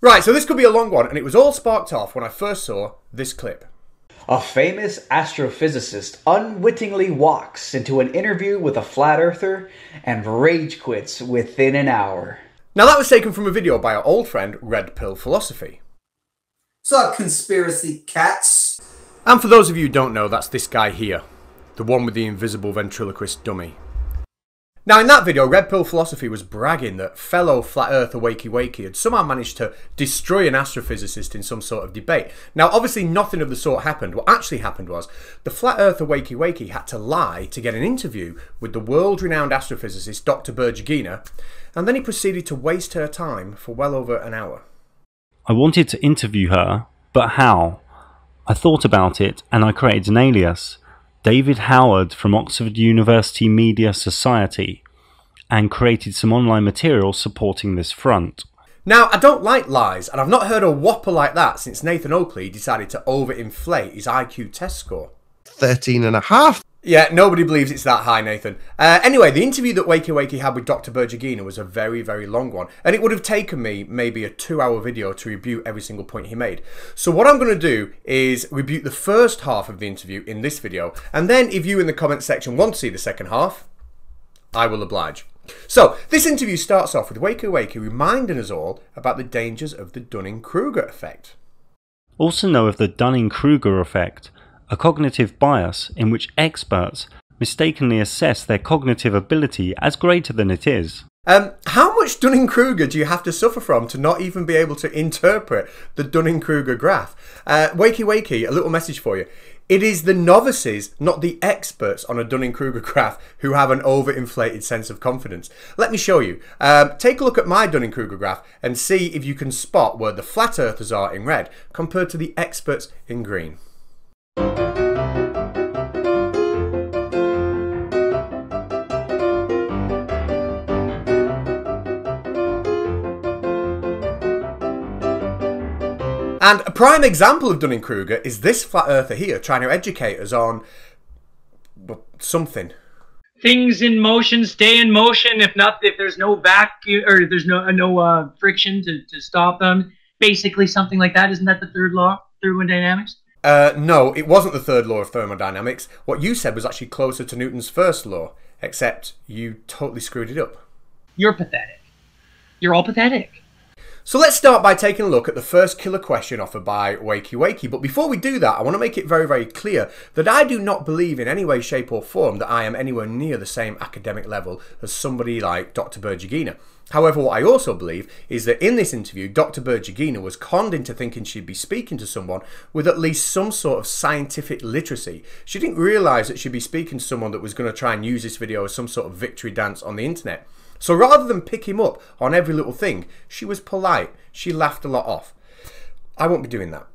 Right, so this could be a long one, and it was all sparked off when I first saw this clip. A famous astrophysicist unwittingly walks into an interview with a flat earther and rage quits within an hour. Now, that was taken from a video by our old friend Red Pill Philosophy. So, conspiracy cats. And for those of you who don't know, that's this guy here, the one with the invisible ventriloquist dummy. Now, in that video, Red Pill Philosophy was bragging that fellow flat earther Wakey Wakey had somehow managed to destroy an astrophysicist in some sort of debate. Now, obviously, nothing of the sort happened. What actually happened was the flat earther Wakey Wakey had to lie to get an interview with the world renowned astrophysicist Dr. Berdyugina, and then he proceeded to waste her time for well over an hour. I wanted to interview her, but how? I thought about it and I created an alias. David Howard from Oxford University Media Society and created some online material supporting this front. Now, I don't like lies, and I've not heard a whopper like that since Nathan Oakley decided to overinflate his IQ test score. 13 and a half. Yeah, nobody believes it's that high, Nathan. Uh, anyway, the interview that Wakey Wakey had with Dr. Berdyugina was a very, very long one, and it would have taken me maybe a two hour video to rebuke every single point he made. So, what I'm going to do is rebuke the first half of the interview in this video, and then if you in the comment section want to see the second half, I will oblige. So, this interview starts off with Wakey Wakey reminding us all about the dangers of the Dunning Kruger effect. Also, know of the Dunning Kruger effect a cognitive bias in which experts mistakenly assess their cognitive ability as greater than it is. Um, how much Dunning Kruger do you have to suffer from to not even be able to interpret the Dunning Kruger graph? Uh, wakey, wakey, a little message for you. It is the novices, not the experts on a Dunning Kruger graph, who have an overinflated sense of confidence. Let me show you. Um, take a look at my Dunning Kruger graph and see if you can spot where the flat earthers are in red compared to the experts in green. And a prime example of Dunning Kruger is this flat earther here trying to educate us on something. Things in motion stay in motion if not if there's no vacuum or there's no no uh, friction to, to stop them. Basically, something like that. Isn't that the third law, thermodynamics? Uh, no, it wasn't the third law of thermodynamics. What you said was actually closer to Newton's first law, except you totally screwed it up. You're pathetic. You're all pathetic. So let's start by taking a look at the first killer question offered by Wakey Wakey. But before we do that, I want to make it very, very clear that I do not believe in any way, shape, or form that I am anywhere near the same academic level as somebody like Dr. Berdyugina. However, what I also believe is that in this interview, Dr. Berdyugina was conned into thinking she'd be speaking to someone with at least some sort of scientific literacy. She didn't realise that she'd be speaking to someone that was going to try and use this video as some sort of victory dance on the internet. So rather than pick him up on every little thing, she was polite. She laughed a lot off. I won't be doing that.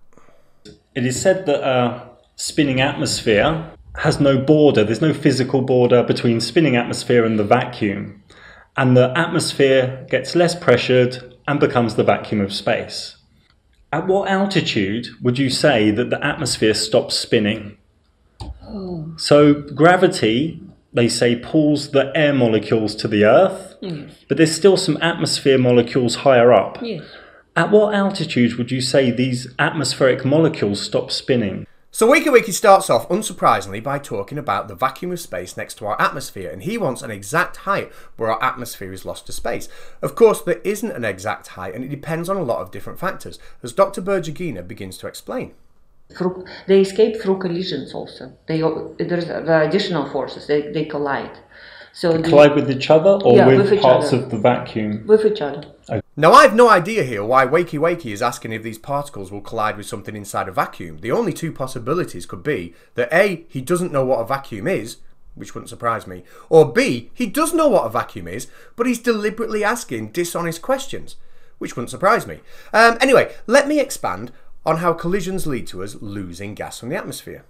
It is said that a spinning atmosphere has no border, there's no physical border between spinning atmosphere and the vacuum. And the atmosphere gets less pressured and becomes the vacuum of space. At what altitude would you say that the atmosphere stops spinning? Oh. So gravity they say pulls the air molecules to the Earth, yes. but there's still some atmosphere molecules higher up. Yes. At what altitude would you say these atmospheric molecules stop spinning? So Wakey Wakey starts off, unsurprisingly, by talking about the vacuum of space next to our atmosphere, and he wants an exact height where our atmosphere is lost to space. Of course, there isn't an exact height, and it depends on a lot of different factors, as Dr. Berdyugina begins to explain. Through, they escape through collisions also. They, there's the additional forces, they, they collide. So they collide with each other or yeah, with, with parts other. of the vacuum? With each other. Okay. Now, I have no idea here why Wakey Wakey is asking if these particles will collide with something inside a vacuum. The only two possibilities could be that A, he doesn't know what a vacuum is, which wouldn't surprise me, or B, he does know what a vacuum is, but he's deliberately asking dishonest questions, which wouldn't surprise me. Um, anyway, let me expand on how collisions lead to us losing gas from the atmosphere.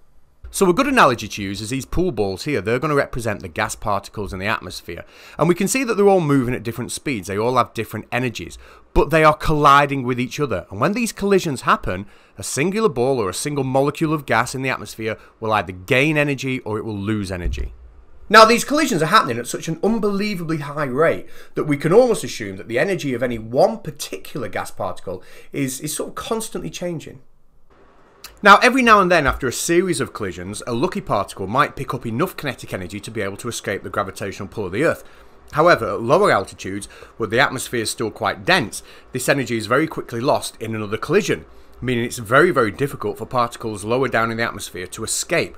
So a good analogy to use is these pool balls here. They're going to represent the gas particles in the atmosphere. And we can see that they're all moving at different speeds. They all have different energies, but they are colliding with each other. And when these collisions happen, a singular ball or a single molecule of gas in the atmosphere will either gain energy or it will lose energy. Now, these collisions are happening at such an unbelievably high rate that we can almost assume that the energy of any one particular gas particle is, is sort of constantly changing. Now, every now and then, after a series of collisions, a lucky particle might pick up enough kinetic energy to be able to escape the gravitational pull of the Earth. However, at lower altitudes, where the atmosphere is still quite dense, this energy is very quickly lost in another collision, meaning it's very, very difficult for particles lower down in the atmosphere to escape.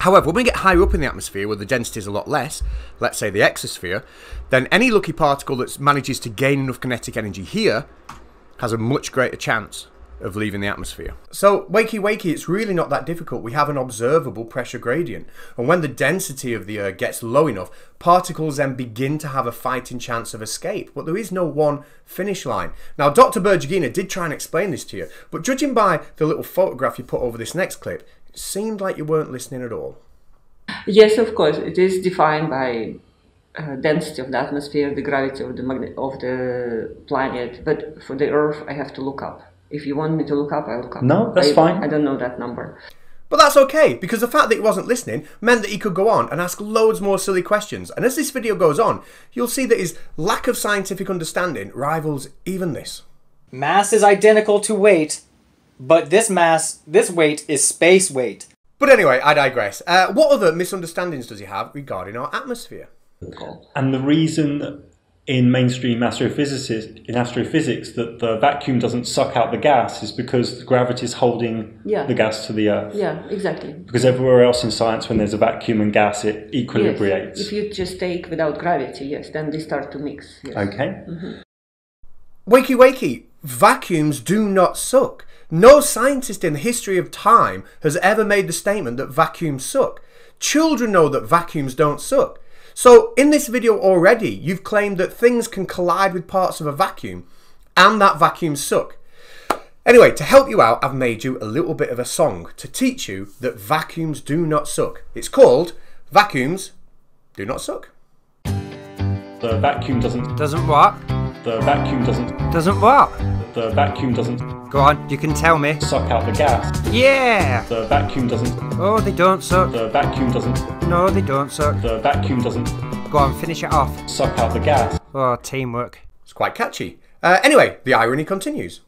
However, when we get higher up in the atmosphere where the density is a lot less, let's say the exosphere, then any lucky particle that manages to gain enough kinetic energy here has a much greater chance of leaving the atmosphere. So, wakey wakey, it's really not that difficult. We have an observable pressure gradient. And when the density of the Earth gets low enough, particles then begin to have a fighting chance of escape. But there is no one finish line. Now, Dr. Berdyugina did try and explain this to you, but judging by the little photograph you put over this next clip, it seemed like you weren't listening at all. Yes, of course, it is defined by uh, density of the atmosphere, the gravity of the of the planet. But for the Earth, I have to look up. If you want me to look up, I look up. No, that's I, fine. I don't know that number. But that's okay, because the fact that he wasn't listening meant that he could go on and ask loads more silly questions. And as this video goes on, you'll see that his lack of scientific understanding rivals even this. Mass is identical to weight, but this mass, this weight is space weight. But anyway, I digress. Uh, what other misunderstandings does he have regarding our atmosphere? And the reason in mainstream astrophysics, in astrophysics, that the vacuum doesn't suck out the gas is because gravity is holding Yeah. the gas to the Earth. Yeah, exactly. Because everywhere else in science, when there's a vacuum and gas, it Yes. equilibrates. If you just take without gravity, yes, then they start to mix. Yes. Okay. Mm-hmm. Wakey wakey, vacuums do not suck. No scientist in the history of time has ever made the statement that vacuums suck. Children know that vacuums don't suck. So, in this video already, you've claimed that things can collide with parts of a vacuum and that vacuums suck. Anyway, to help you out, I've made you a little bit of a song to teach you that vacuums do not suck. It's called Vacuums Do Not Suck. The vacuum doesn't. Doesn't what? The vacuum doesn't. Doesn't what? The vacuum doesn't Go on, you can tell me. suck out the gas. Yeah! The vacuum doesn't. Oh, they don't suck. The vacuum doesn't. No, they don't suck. The vacuum doesn't Go on, finish it off. suck out the gas. Oh, teamwork. It's quite catchy. Uh, anyway, the irony continues.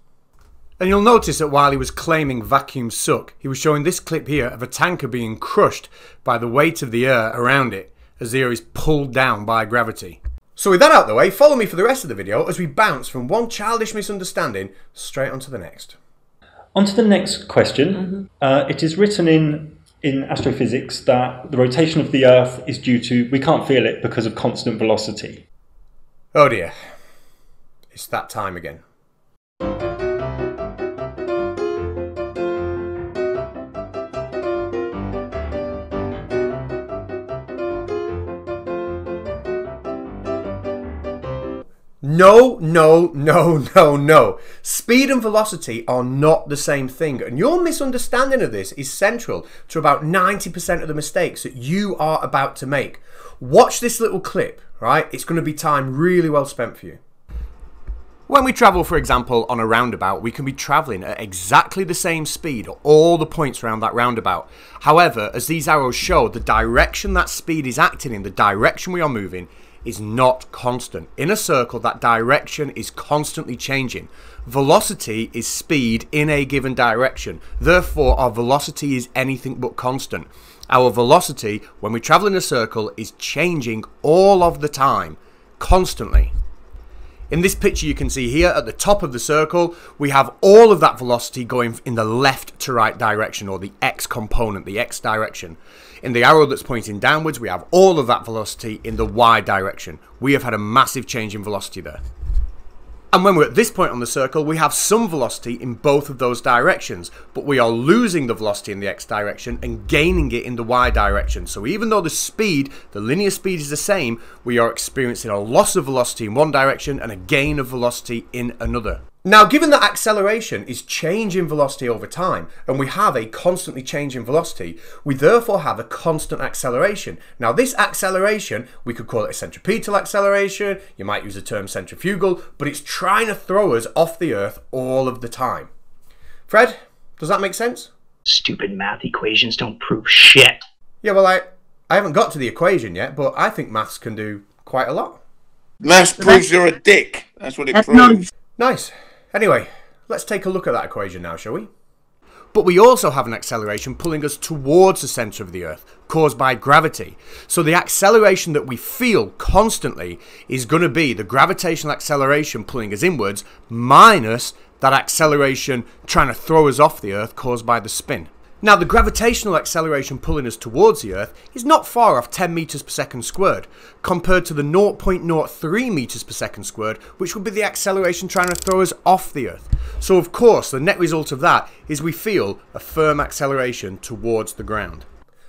And you'll notice that while he was claiming vacuums suck, he was showing this clip here of a tanker being crushed by the weight of the air around it as the air is pulled down by gravity. So with that out the way, follow me for the rest of the video as we bounce from one childish misunderstanding straight onto the next. On to the next question. Uh, it is written in in astrophysics that the rotation of the Earth is due to we can't feel it because of constant velocity. Oh dear. It's that time again. No, no, no, no, no. Speed and velocity are not the same thing, and your misunderstanding of this is central to about 90% of the mistakes that you are about to make. Watch this little clip, right? It's going to be time really well spent for you. When we travel, for example, on a roundabout, we can be travelling at exactly the same speed at all the points around that roundabout. However, as these arrows show, the direction that speed is acting in, the direction we are moving, is not constant. In a circle, that direction is constantly changing. Velocity is speed in a given direction. Therefore, our velocity is anything but constant. Our velocity, when we travel in a circle, is changing all of the time, constantly. In this picture you can see here at the top of the circle, we have all of that velocity going in the left to right direction or the x component, the x direction. In the arrow that's pointing downwards, we have all of that velocity in the y direction. We have had a massive change in velocity there. And when we're at this point on the circle, we have some velocity in both of those directions, but we are losing the velocity in the x direction and gaining it in the y direction. So even though the speed, the linear speed is the same, we are experiencing a loss of velocity in one direction and a gain of velocity in another. Now, given that acceleration is change in velocity over time, and we have a constantly changing velocity, we therefore have a constant acceleration. Now, this acceleration, we could call it a centripetal acceleration, you might use the term centrifugal, but it's trying to throw us off the Earth all of the time. Fred, does that make sense? Stupid math equations don't prove shit. Yeah, well, I, I haven't got to the equation yet, but I think maths can do quite a lot. Maths proves you're a dick. That's what it That's proves. Nice. Anyway, let's take a look at that equation now, shall we? But we also have an acceleration pulling us towards the centre of the Earth, caused by gravity. So the acceleration that we feel constantly is going to be the gravitational acceleration pulling us inwards minus that acceleration trying to throw us off the Earth caused by the spin. Now, the gravitational acceleration pulling us towards the Earth is not far off 10 metres per second squared, compared to the 0.03 metres per second squared, which would be the acceleration trying to throw us off the Earth. So, of course, the net result of that is we feel a firm acceleration towards the ground.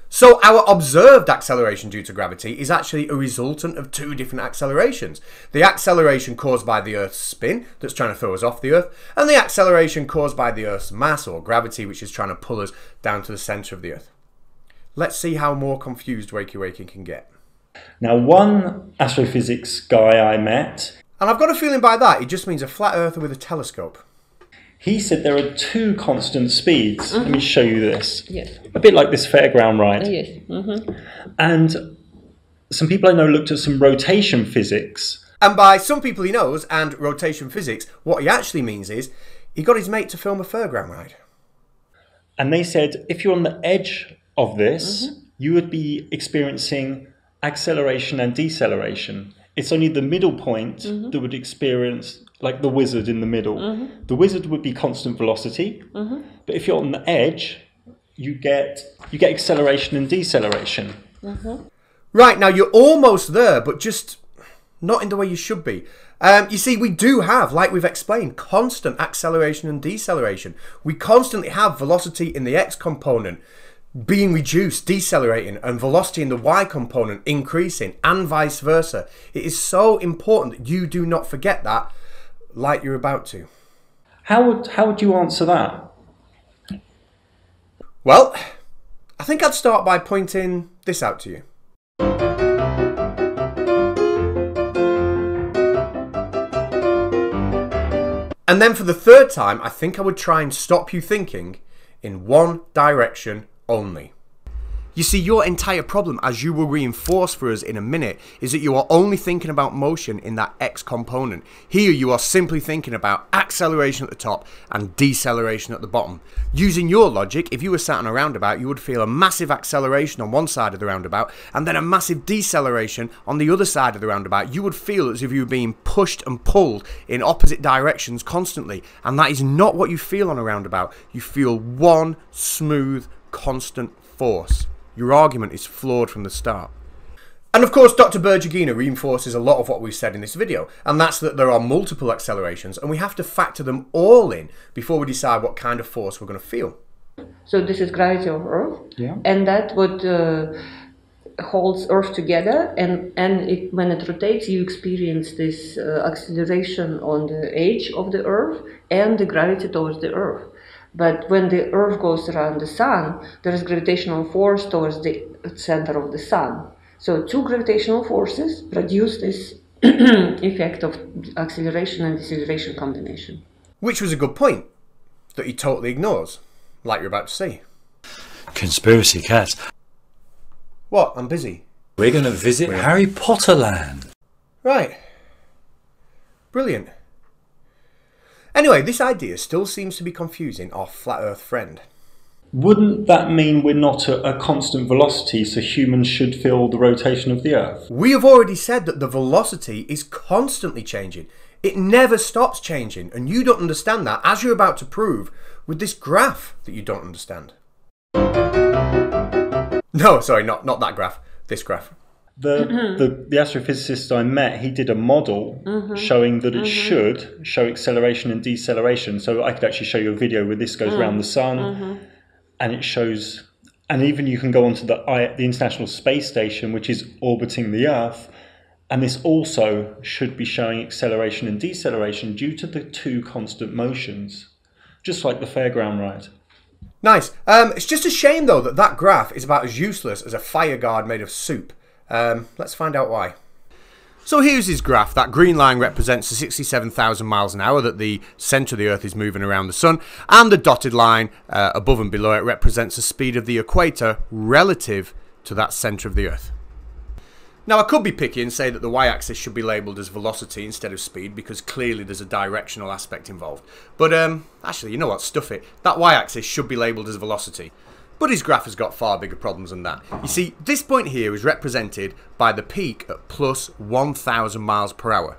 So our observed acceleration due to gravity is actually a resultant of two different accelerations. The acceleration caused by the Earth's spin that's trying to throw us off the Earth, and the acceleration caused by the Earth's mass or gravity which is trying to pull us down to the centre of the Earth. Let's see how more confused Wakey Wakey can get. Now, one astrophysics guy I met, And I've got a feeling by that it just means a flat earther with a telescope. He said there are two constant speeds. Let me show you this. Yes. A bit like this fairground ride. Yes. hmm And some people I know looked at some rotation physics. And by some people he knows and rotation physics, what he actually means is he got his mate to film a fairground ride. And they said if you're on the edge of this, you would be experiencing acceleration and deceleration. It's only the middle point mm-hmm. that would experience, like the wizard in the middle. Mm-hmm. The wizard would be constant velocity, mm-hmm. but if you're on the edge, you get you get acceleration and deceleration. Right, now you're almost there, but just not in the way you should be. Um, you see, we do have, like we've explained, constant acceleration and deceleration. We constantly have velocity in the x component being reduced, decelerating, and velocity in the y component increasing, and vice versa. It is so important that you do not forget that, like you're about to. How would how would you answer that? Well, I think I'd start by pointing this out to you. And then for the third time, I think I would try and stop you thinking in one direction only. You see, your entire problem, as you will reinforce for us in a minute, is that you are only thinking about motion in that x component. Here, you are simply thinking about acceleration at the top and deceleration at the bottom. Using your logic, if you were sat on a roundabout, you would feel a massive acceleration on one side of the roundabout and then a massive deceleration on the other side of the roundabout. You would feel as if you were being pushed and pulled in opposite directions constantly, and that is not what you feel on a roundabout. You feel one smooth, constant force. Your argument is flawed from the start. And of course, Dr. Berdyugina reinforces a lot of what we've said in this video, and that's that there are multiple accelerations, and we have to factor them all in before we decide what kind of force we're going to feel. So this is gravity of Earth, Yeah. and that what uh, holds Earth together. And and it, when it rotates, you experience this uh, acceleration on the edge of the Earth and the gravity towards the Earth. But when the Earth goes around the Sun, there is gravitational force towards the center of the Sun. So two gravitational forces produce this effect of acceleration and deceleration combination. Which was a good point that he totally ignores, like you're about to see. Conspiracy Catz. What? I'm busy. We're going to visit Harry Potter Land. Right. Brilliant. Anyway, this idea still seems to be confusing our flat earth friend. Wouldn't that mean we're not at a constant velocity, so humans should feel the rotation of the Earth? We have already said that the velocity is constantly changing. It never stops changing, and you don't understand that, as you're about to prove with this graph that you don't understand. No, sorry, not, not that graph. This graph. The, the the astrophysicist I met, he did a model mm-hmm. showing that it mm-hmm. should show acceleration and deceleration. So I could actually show you a video where this goes around mm. the sun, mm-hmm. and it shows, and even you can go onto the I, the International Space Station, which is orbiting the Earth, and this also should be showing acceleration and deceleration due to the two constant motions, just like the fairground ride. Nice. Um, it's just a shame, though, that that graph is about as useless as a fire guard made of soup. Um, let's find out why. So here's his graph. That green line represents the 67,000 miles an hour that the centre of the Earth is moving around the Sun, and the dotted line uh, above and below it represents the speed of the equator relative to that centre of the Earth. Now, I could be picky and say that the y-axis should be labelled as velocity instead of speed because clearly there's a directional aspect involved. But um, actually, you know what? Stuff it. That y-axis should be labelled as velocity. But his graph has got far bigger problems than that. You see, this point here is represented by the peak at plus 1,000 miles per hour.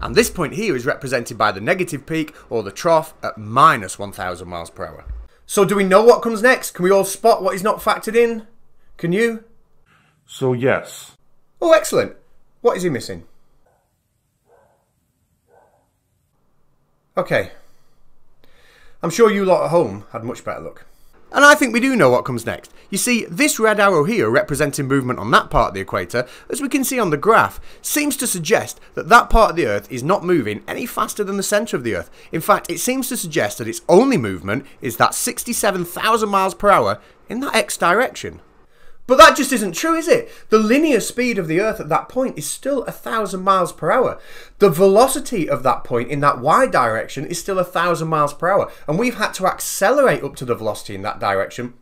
And this point here is represented by the negative peak or the trough at minus 1,000 miles per hour. So do we know what comes next? Can we all spot what is not factored in? Can you? So yes. Oh, excellent. What is he missing? Okay. I'm sure you lot at home had much better luck. And I think we do know what comes next. You see, this red arrow here representing movement on that part of the equator, as we can see on the graph, seems to suggest that that part of the Earth is not moving any faster than the centre of the Earth. In fact, it seems to suggest that its only movement is that 67,000 miles per hour in that x direction. But that just isn't true, is it? The linear speed of the Earth at that point is still a thousand miles per hour. The velocity of that point in that y direction is still a thousand miles per hour. And we've had to accelerate up to the velocity in that direction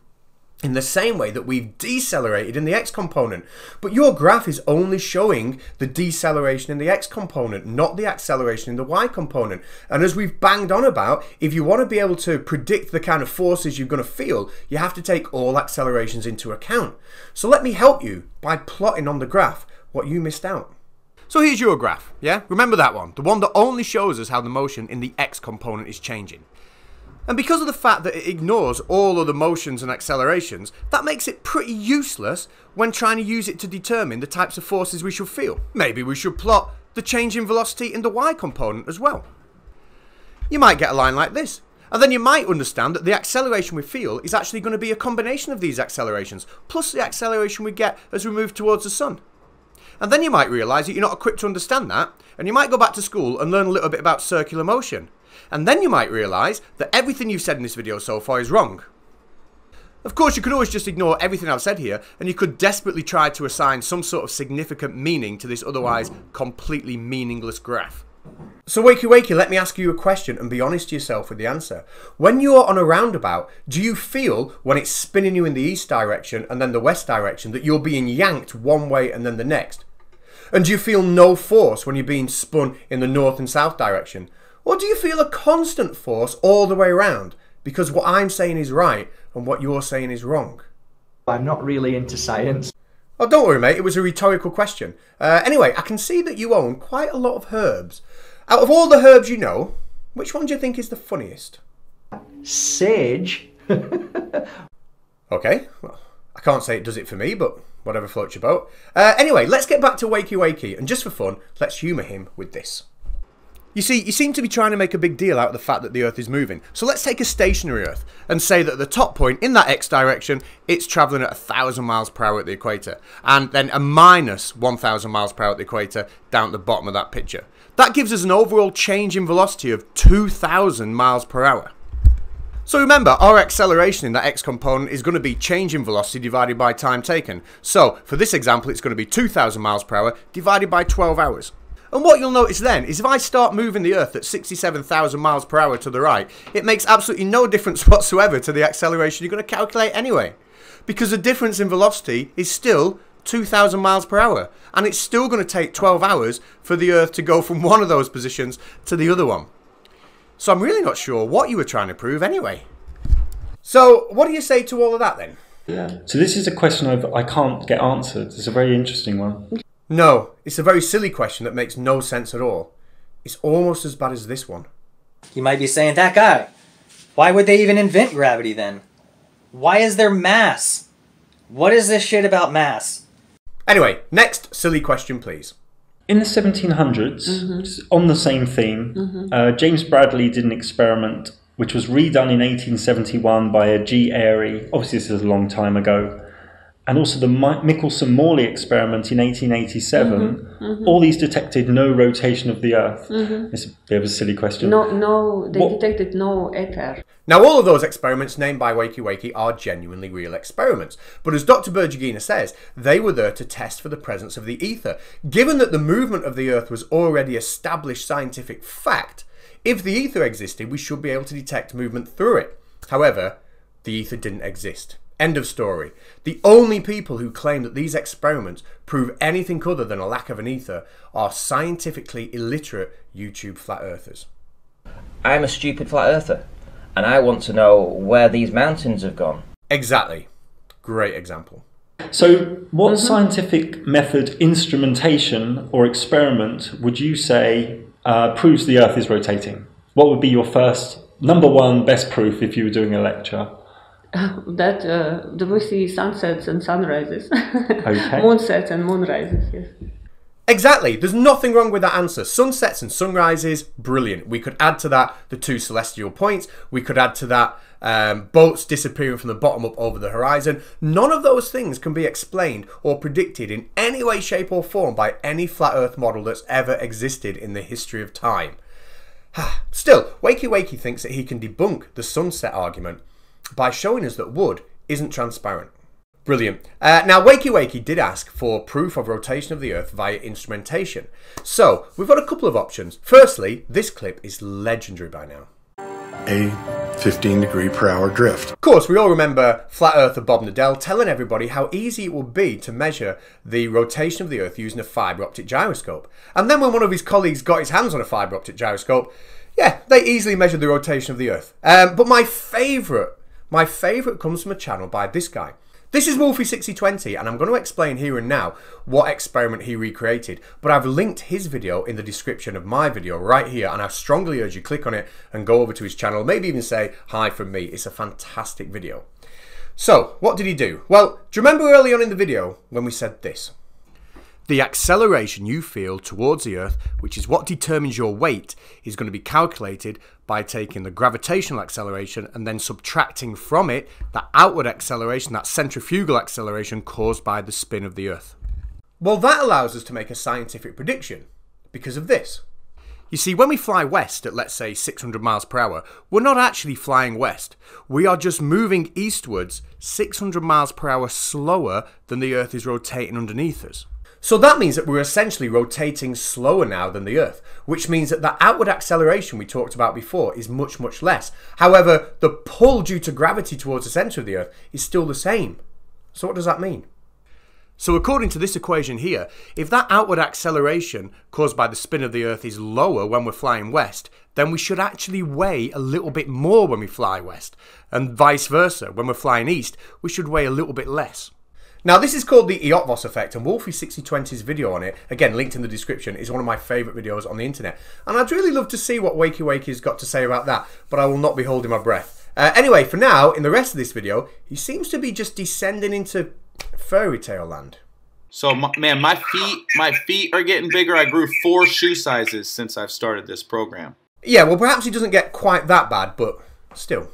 in the same way that we've decelerated in the x component. But your graph is only showing the deceleration in the x component, not the acceleration in the y component. And as we've banged on about, if you want to be able to predict the kind of forces you're going to feel, you have to take all accelerations into account. So let me help you by plotting on the graph what you missed out. So here's your graph, yeah? Remember that one, the one that only shows us how the motion in the x component is changing. And because of the fact that it ignores all other motions and accelerations, that makes it pretty useless when trying to use it to determine the types of forces we should feel. Maybe we should plot the change in velocity in the y component as well. You might get a line like this. And then you might understand that the acceleration we feel is actually going to be a combination of these accelerations, plus the acceleration we get as we move towards the sun. And then you might realise that you're not equipped to understand that, and you might go back to school and learn a little bit about circular motion. And then you might realise that everything you've said in this video so far is wrong. Of course, you could always just ignore everything I've said here, and you could desperately try to assign some sort of significant meaning to this otherwise completely meaningless graph. So wakey wakey, let me ask you a question and be honest to yourself with the answer. When you're on a roundabout, do you feel when it's spinning you in the east direction and then the west direction that you're being yanked one way and then the next? And do you feel no force when you're being spun in the north and south direction? Or do you feel a constant force all the way around? Because what I'm saying is right and what you're saying is wrong. I'm not really into science. Oh, don't worry, mate. It was a rhetorical question. Uh, anyway, I can see that you own quite a lot of herbs. Out of all the herbs you know, which one do you think is the funniest? Sage. okay, well, I can't say it does it for me, but whatever floats your boat. Uh, anyway, let's get back to Wakey Wakey, and just for fun, let's humour him with this. You see, you seem to be trying to make a big deal out of the fact that the Earth is moving. So let's take a stationary Earth and say that at the top point in that x direction, it's travelling at 1,000 miles per hour at the equator, and then a minus 1,000 miles per hour at the equator down at the bottom of that picture. That gives us an overall change in velocity of 2,000 miles per hour. So remember, our acceleration in that x component is going to be change in velocity divided by time taken. So for this example, it's going to be 2,000 miles per hour divided by 12 hours. And what you'll notice then is if I start moving the Earth at 67,000 miles per hour to the right, it makes absolutely no difference whatsoever to the acceleration you're going to calculate anyway. Because the difference in velocity is still 2,000 miles per hour. And it's still going to take 12 hours for the Earth to go from one of those positions to the other one. So I'm really not sure what you were trying to prove anyway. So what do you say to all of that then? Yeah. So this is a question I've, I can't get answered. It's a very interesting one. No, it's a very silly question that makes no sense at all. It's almost as bad as this one. You might be saying, that guy, why would they even invent gravity then? Why is there mass? What is this shit about mass? Anyway, next silly question, please. In the 1700s, mm-hmm. on the same theme, mm-hmm. uh, James Bradley did an experiment which was redone in 1871 by a G. Airy. Obviously, this is a long time ago and also the Michelson Morley experiment in 1887, mm-hmm, mm-hmm. all these detected no rotation of the Earth. Mm-hmm. It's a bit of a silly question. No, no, they what? detected no ether. Now, all of those experiments named by Wakey Wakey are genuinely real experiments, but as Dr. Berdyugina says, they were there to test for the presence of the ether. Given that the movement of the Earth was already established scientific fact, if the ether existed, we should be able to detect movement through it. However, the ether didn't exist End of story. The only people who claim that these experiments prove anything other than a lack of an ether are scientifically illiterate YouTube flat earthers. I'm a stupid flat earther, and I want to know where these mountains have gone. Exactly. Great example. So, what scientific method, instrumentation, or experiment would you say uh, proves the Earth is rotating? What would be your first, number one best proof if you were doing a lecture? that uh, do we see sunsets and sunrises, Okay. moonsets and moonrises? Yes. Exactly. There's nothing wrong with that answer. Sunsets and sunrises, brilliant. We could add to that the two celestial points. We could add to that um, boats disappearing from the bottom up over the horizon. None of those things can be explained or predicted in any way, shape, or form by any flat Earth model that's ever existed in the history of time. Still, Wakey Wakey thinks that he can debunk the sunset argument by showing us that wood isn't transparent. Brilliant. Uh, now, Wakey Wakey did ask for proof of rotation of the Earth via instrumentation. So, we've got a couple of options. Firstly, this clip is legendary by now. A 15 degree per hour drift. Of course, we all remember Flat Earther Bob Knodel telling everybody how easy it would be to measure the rotation of the Earth using a fibre optic gyroscope. And then when one of his colleagues got his hands on a fibre optic gyroscope, yeah, they easily measured the rotation of the Earth. Um, but my favourite, my favourite comes from a channel by this guy. This is Wolfie6020, and I'm going to explain here and now what experiment he recreated. But I've linked his video in the description of my video right here, and I strongly urge you click on it and go over to his channel. Maybe even say hi from me. It's a fantastic video. So, what did he do? Well, do you remember early on in the video when we said this? The acceleration you feel towards the Earth, which is what determines your weight, is going to be calculated by taking the gravitational acceleration and then subtracting from it that outward acceleration, that centrifugal acceleration caused by the spin of the Earth. Well, that allows us to make a scientific prediction because of this. You see, when we fly west at let's say 600 miles per hour, we're not actually flying west. We are just moving eastwards 600 miles per hour slower than the Earth is rotating underneath us. So that means that we're essentially rotating slower now than the Earth, which means that the outward acceleration we talked about before is much, much less. However, the pull due to gravity towards the centre of the Earth is still the same. So what does that mean? So according to this equation here, if that outward acceleration caused by the spin of the Earth is lower when we're flying west, then we should actually weigh a little bit more when we fly west. And vice versa, when we're flying east, we should weigh a little bit less. Now, this is called the Eötvös effect, and Wolfie6020's video on it, again, linked in the description, is one of my favourite videos on the internet. And I'd really love to see what Wakey Wakey's got to say about that, but I will not be holding my breath. Uh, anyway, for now, in the rest of this video, he seems to be just descending into fairy tale land. So my, man, my feet, my feet are getting bigger. I grew four shoe sizes since I've started this program. Yeah, well, perhaps he doesn't get quite that bad, but still.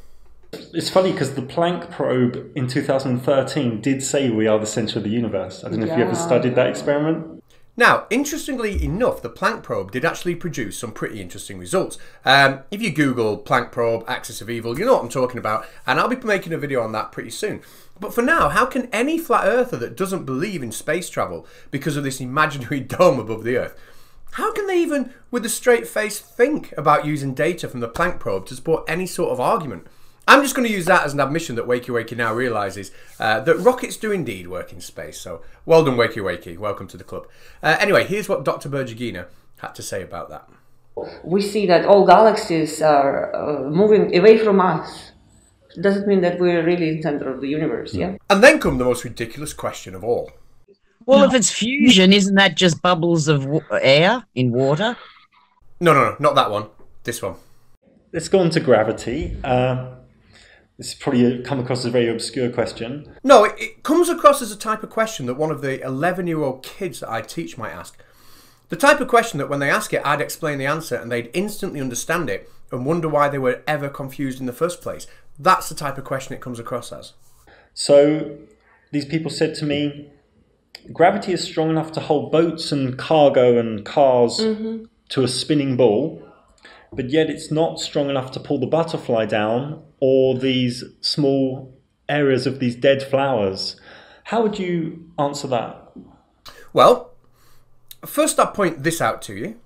It's funny because the Planck probe in 2013 did say we are the centre of the universe. I don't know if you ever studied that experiment. Now, interestingly enough, the Planck probe did actually produce some pretty interesting results. Um, if you Google Planck probe, axis of evil, you know what I'm talking about, and I'll be making a video on that pretty soon. But for now, how can any flat earther that doesn't believe in space travel because of this imaginary dome above the Earth, how can they even, with a straight face, think about using data from the Planck probe to support any sort of argument? I'm just going to use that as an admission that Wakey Wakey now realises uh, that rockets do indeed work in space. So well done, Wakey Wakey. Welcome to the club. Uh, anyway, here's what Dr. Berdyugina had to say about that. We see that all galaxies are uh, moving away from us. Does it mean that we're really in the center of the universe? Yeah. And then come the most ridiculous question of all. Well, if it's fusion, isn't that just bubbles of w- air in water? No, no, no, not that one. This one. Let's go on to gravity. Uh, this is probably come across as a very obscure question. No, it, it comes across as a type of question that one of the 11 year old kids that I teach might ask. The type of question that when they ask it, I'd explain the answer and they'd instantly understand it and wonder why they were ever confused in the first place. That's the type of question it comes across as. So these people said to me, gravity is strong enough to hold boats and cargo and cars Mhm. to a spinning ball, but yet it's not strong enough to pull the butterfly down or these small areas of these dead flowers. How would you answer that? Well, first I'll point this out to you.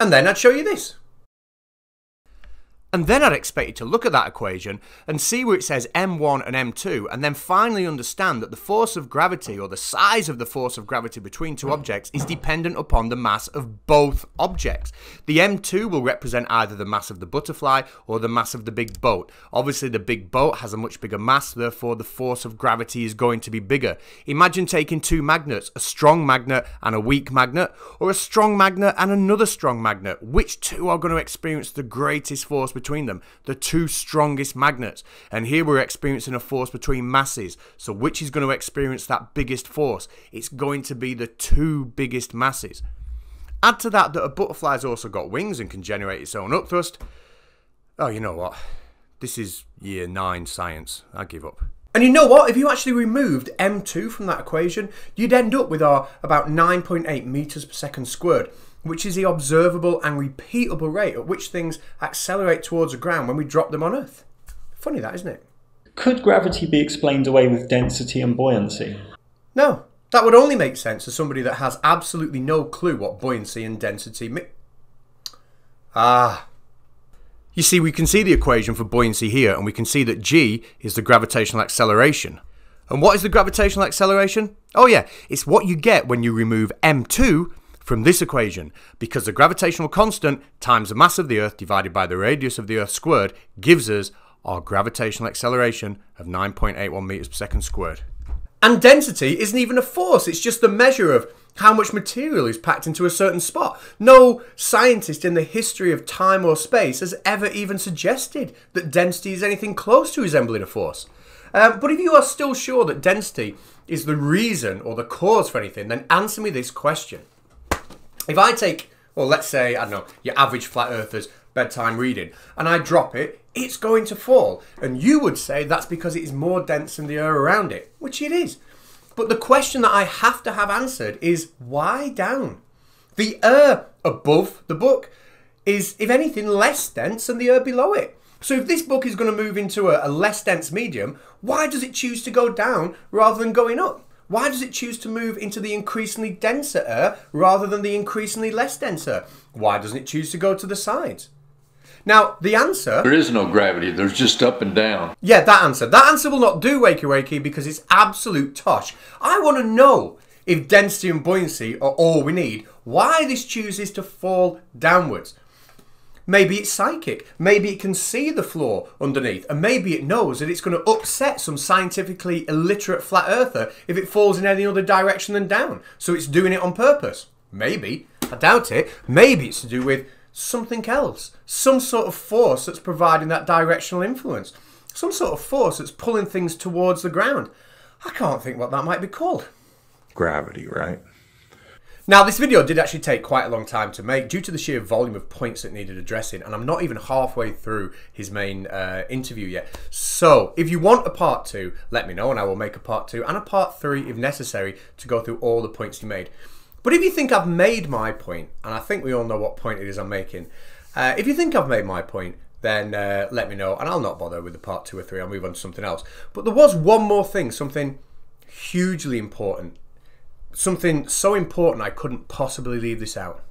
And then I'd show you this. And then I'd expect you to look at that equation and see where it says m1 and m2 and then finally understand that the force of gravity or the size of the force of gravity between two objects is dependent upon the mass of both objects. The m2 will represent either the mass of the butterfly or the mass of the big boat. Obviously the big boat has a much bigger mass therefore the force of gravity is going to be bigger. Imagine taking two magnets, a strong magnet and a weak magnet or a strong magnet and another strong magnet. Which two are going to experience the greatest force between them, the two strongest magnets. And here we're experiencing a force between masses. So which is going to experience that biggest force? It's going to be the two biggest masses. Add to that that a butterfly's also got wings and can generate its own upthrust. Oh, you know what? This is year 9 science. I give up. And you know what? If you actually removed m2 from that equation, you'd end up with our about 9.8 meters per second squared which is the observable and repeatable rate at which things accelerate towards the ground when we drop them on Earth. Funny that, isn't it? Could gravity be explained away with density and buoyancy? No. That would only make sense to somebody that has absolutely no clue what buoyancy and density mean. Ah. You see, we can see the equation for buoyancy here, and we can see that g is the gravitational acceleration. And what is the gravitational acceleration? Oh yeah, it's what you get when you remove m2 from this equation because the gravitational constant times the mass of the Earth divided by the radius of the Earth squared gives us our gravitational acceleration of 9.81 meters per second squared. And density isn't even a force, it's just the measure of how much material is packed into a certain spot. No scientist in the history of time or space has ever even suggested that density is anything close to resembling a force. Um, but if you are still sure that density is the reason or the cause for anything, then answer me this question. If I take, well, let's say, I don't know, your average flat earther's bedtime reading, and I drop it, it's going to fall. And you would say that's because it is more dense than the air around it, which it is. But the question that I have to have answered is why down? The air above the book is, if anything, less dense than the air below it. So if this book is going to move into a, a less dense medium, why does it choose to go down rather than going up? Why does it choose to move into the increasingly denser air rather than the increasingly less denser? Why doesn't it choose to go to the sides? Now, the answer... There is no gravity. There's just up and down. Yeah, that answer. That answer will not do, Wakey Wakey, because it's absolute tosh. I want to know if density and buoyancy are all we need, why this chooses to fall downwards. Maybe it's psychic. Maybe it can see the floor underneath. And maybe it knows that it's going to upset some scientifically illiterate flat earther if it falls in any other direction than down. So it's doing it on purpose. Maybe. I doubt it. Maybe it's to do with something else. Some sort of force that's providing that directional influence. Some sort of force that's pulling things towards the ground. I can't think what that might be called. Gravity, right? Now, this video did actually take quite a long time to make due to the sheer volume of points that needed addressing, and I'm not even halfway through his main uh, interview yet. So, if you want a part two, let me know, and I will make a part two and a part three if necessary to go through all the points he made. But if you think I've made my point, and I think we all know what point it is I'm making, uh, if you think I've made my point, then uh, let me know, and I'll not bother with the part two or three. I'll move on to something else. But there was one more thing, something hugely important something so important I couldn't possibly leave this out.